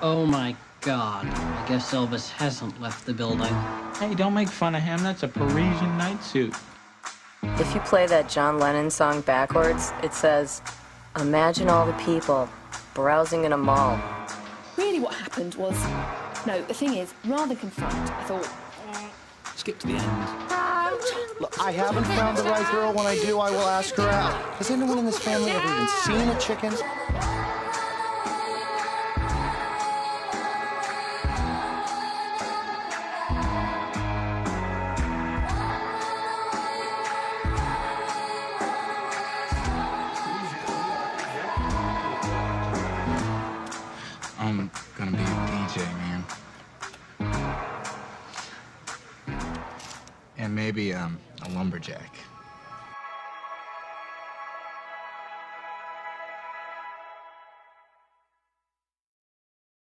Oh my god. I guess Elvis hasn't left the building. Hey, don't make fun of him. That's a Parisian night suit. If you play that John Lennon song backwards, it says, Imagine all the people browsing in a mall. Really, what happened was. No, the thing is, rather than confront, I thought. Skip to the end. Look, I haven't found the right girl. When I do, I will ask her out. Has anyone in this family ever even seen a chicken? I'm gonna be a DJ, man. And maybe um, a lumberjack.